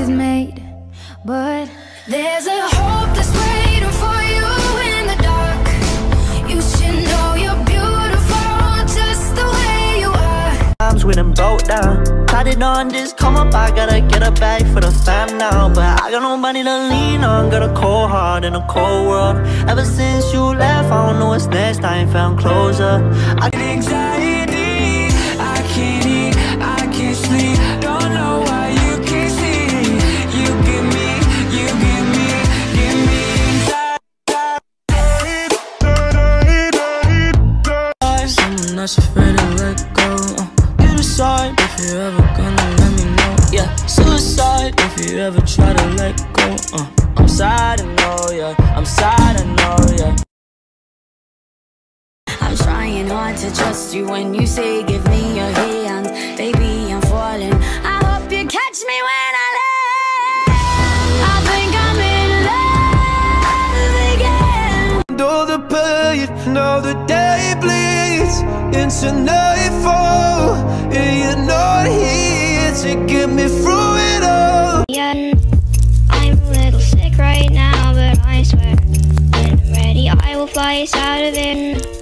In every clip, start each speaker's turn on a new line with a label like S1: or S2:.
S1: is made. But there's a hope that's waiting for you in the dark. You should know you're beautiful just the way you are.
S2: Times when I'm broke down. It on this come up, I gotta get a bag for the fam now. But I got nobody to lean on, got a cold heart in a cold world. Ever since you left, I don't know what's next, I ain't found closure. I get anxiety, That's afraid to let go. Uh, you decide if you're ever gonna let me know. Yeah, suicide if you ever try to let go. Uh, I'm sad, I know, yeah. I'm sad, I know, yeah.
S1: I'm trying hard to trust you when you say give me your hand. Baby, I'm falling.
S3: Into nightfall, and you're not here to get me through it all.
S4: Yeah, I'm a little sick right now, but I swear when I'm ready, I will fly us out of there.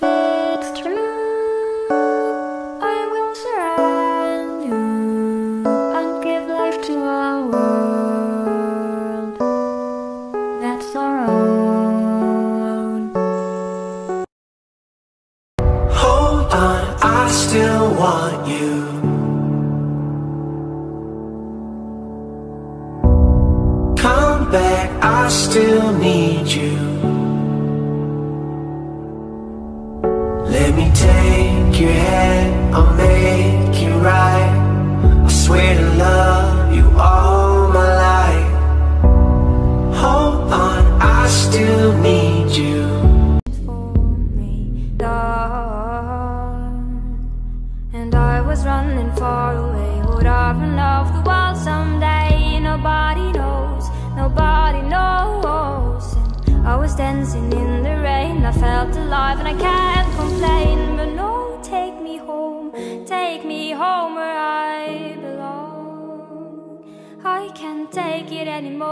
S1: If it's true, I will surround and give life to a world that's our own.
S3: Hold on, I still want you. Come back, I still need you. Take your hand, I'll make it right. I swear to love you all my life. Hold on, I still need you.
S1: And I was running far away. Would I run off the wall someday? Nobody knows, nobody knows. And I was dancing in the rain. I felt alive and I can't complain. But no, take me home, take me home where I belong. I can't take it anymore.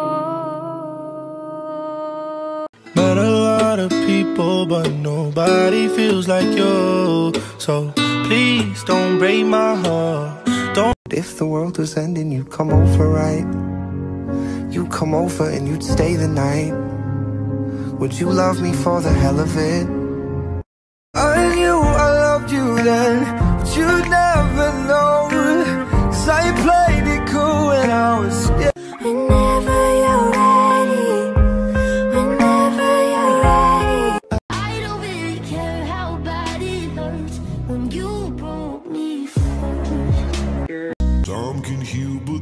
S5: Met a lot of people, but nobody feels like you. So please don't break my heart. Don't.
S6: If the world was ending, you'd come over, right? You'd come over and you'd stay the night. Would you love me for the hell of it?
S3: I knew I loved you then, but you never know. Cause I played it cool when I was scared
S1: Whenever you're ready, whenever you're ready.
S4: I don't really care how bad it hurts when you broke me first.
S5: Time can heal, but